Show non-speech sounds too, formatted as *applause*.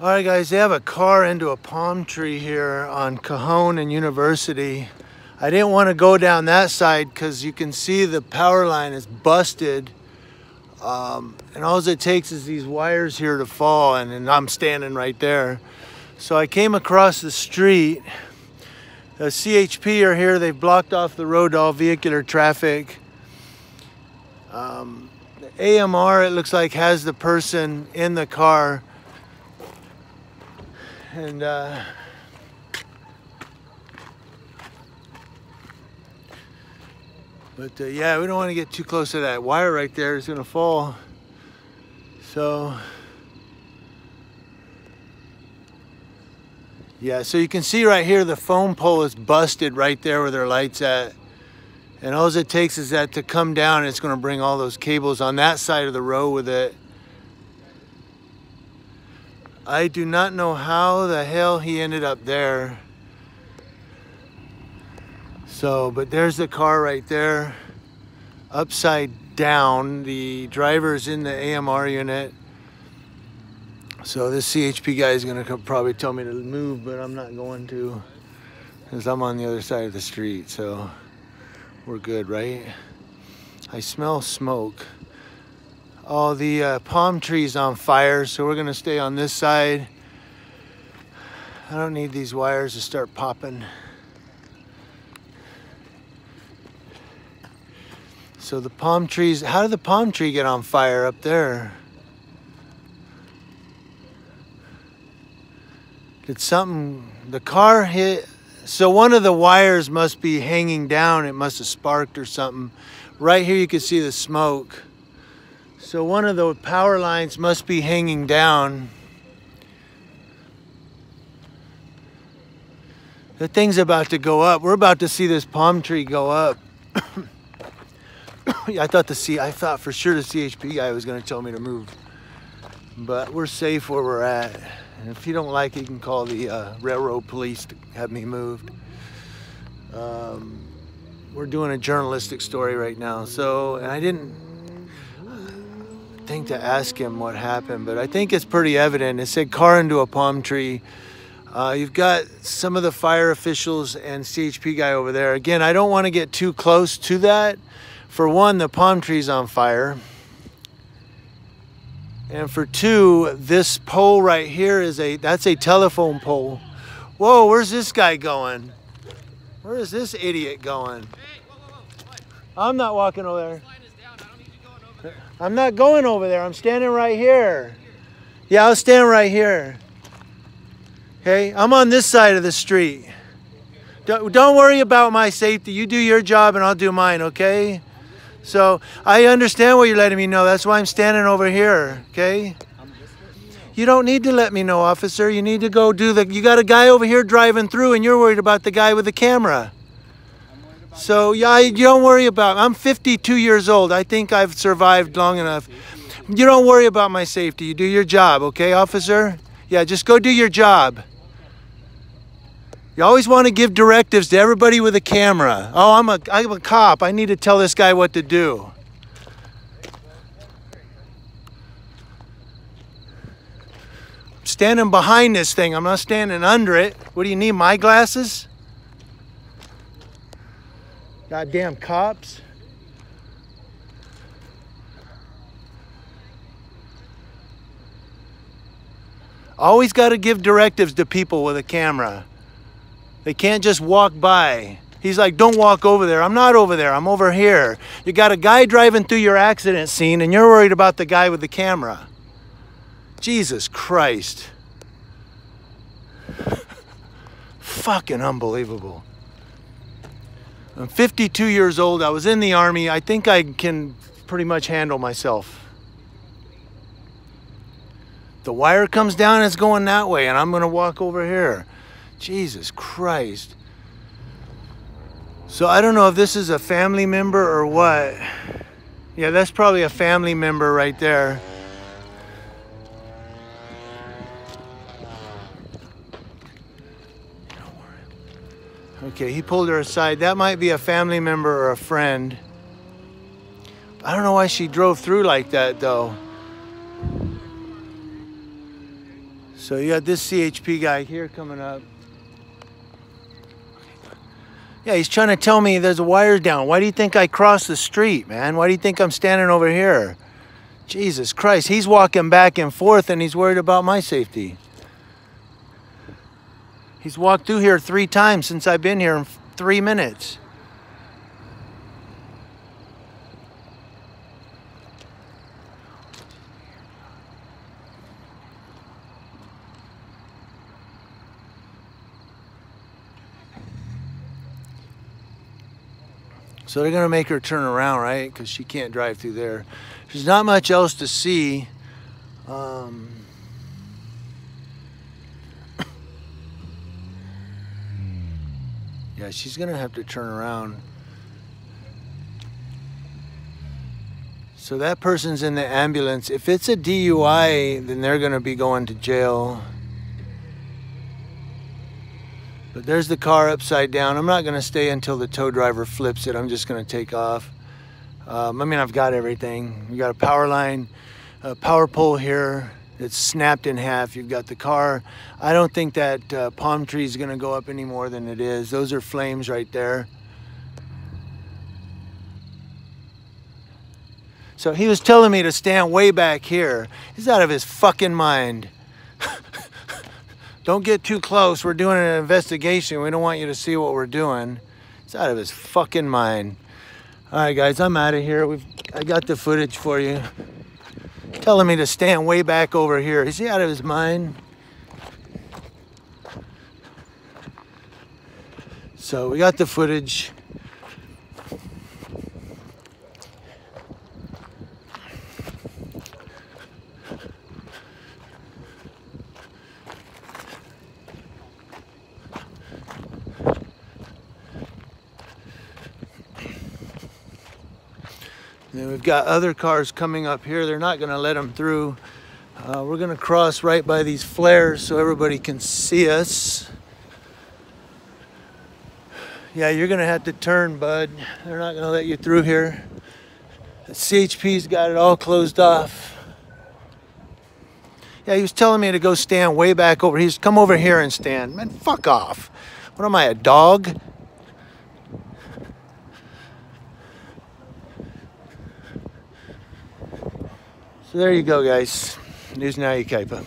All right, guys, they have a car into a palm tree here on Cajon and University. I didn't want to go down that side because you can see the power line is busted. Um, and all it takes is these wires here to fall, and, and I'm standing right there. So I came across the street. The CHP are here. They've blocked off the road to all vehicular traffic. Um, the AMR, it looks like, has the person in the car and uh, but uh, yeah we don't want to get too close to that wire right there. It's gonna fall. So yeah so you can see right here the phone pole is busted right there where their lights at. And all it takes is that to come down it's going to bring all those cables on that side of the row with it I do not know how the hell he ended up there. So, but there's the car right there, upside down. The driver's in the AMR unit. So this CHP guy is gonna probably tell me to move, but I'm not going to, because I'm on the other side of the street. So we're good, right? I smell smoke. Oh, the uh, palm tree's on fire, so we're gonna stay on this side. I don't need these wires to start popping. So the palm trees, how did the palm tree get on fire up there? Did something, the car hit, so one of the wires must be hanging down. It must have sparked or something. Right here you can see the smoke. So one of the power lines must be hanging down. The thing's about to go up. We're about to see this palm tree go up. *coughs* I thought the C I thought for sure the CHP guy was gonna tell me to move. But we're safe where we're at. And if you don't like it, you can call the uh, railroad police to have me moved. Um, we're doing a journalistic story right now. So, and I didn't think to ask him what happened, but I think it's pretty evident. It said car into a palm tree. Uh, you've got some of the fire officials and CHP guy over there. Again, I don't want to get too close to that. For one, the palm tree's on fire. And for two, this pole right here is a, that's a telephone pole. Whoa, where's this guy going? Where is this idiot going? I'm not walking over there. I'm not going over there. I'm standing right here. Yeah, I'll stand right here. Okay, I'm on this side of the street. Don't, don't worry about my safety. You do your job and I'll do mine, okay? So I understand what you're letting me know. That's why I'm standing over here, okay? You don't need to let me know, officer. You need to go do the. You got a guy over here driving through and you're worried about the guy with the camera. So yeah, you don't worry about. I'm 52 years old. I think I've survived long enough. You don't worry about my safety. You do your job, okay, officer? Yeah, just go do your job. You always want to give directives to everybody with a camera. Oh, I'm a I'm a cop. I need to tell this guy what to do. I'm standing behind this thing. I'm not standing under it. What do you need, my glasses? Goddamn cops. Always got to give directives to people with a camera. They can't just walk by. He's like, don't walk over there. I'm not over there. I'm over here. You got a guy driving through your accident scene and you're worried about the guy with the camera. Jesus Christ. *laughs* Fucking unbelievable. I'm 52 years old. I was in the army. I think I can pretty much handle myself. The wire comes down, it's going that way, and I'm going to walk over here. Jesus Christ. So I don't know if this is a family member or what. Yeah, that's probably a family member right there. Okay, he pulled her aside. That might be a family member or a friend. I don't know why she drove through like that though. So you got this CHP guy here coming up. Yeah, he's trying to tell me there's a wire down. Why do you think I crossed the street, man? Why do you think I'm standing over here? Jesus Christ, he's walking back and forth and he's worried about my safety. He's walked through here three times since I've been here in three minutes. So they're gonna make her turn around, right? Because she can't drive through there. There's not much else to see. Um, yeah, she's gonna have to turn around. So that person's in the ambulance. If it's a DUI, then they're gonna be going to jail. But there's the car upside down. I'm not gonna stay until the tow driver flips it. I'm just gonna take off. Um, I mean, I've got everything. You got a power line, a power pole here. It's snapped in half. You've got the car. I don't think that uh, palm tree is gonna go up any more than it is. Those are flames right there. So he was telling me to stand way back here. He's out of his fucking mind. *laughs* Don't get too close. We're doing an investigation. We don't want you to see what we're doing. It's out of his fucking mind. All right, guys, I'm out of here. We've, I got the footage for you. Telling me to stand way back over here. Is he out of his mind? So we got the footage. And we've got other cars coming up here. They're not going to let them through. Uh, we're going to cross right by these flares so everybody can see us. Yeah, you're going to have to turn, bud. They're not going to let you through here. The CHP's got it all closed off. Yeah, he was telling me to go stand way back over. He's come over here and stand. Man, fuck off. What am I, a dog? There you go, guys. News Now Yucaipa.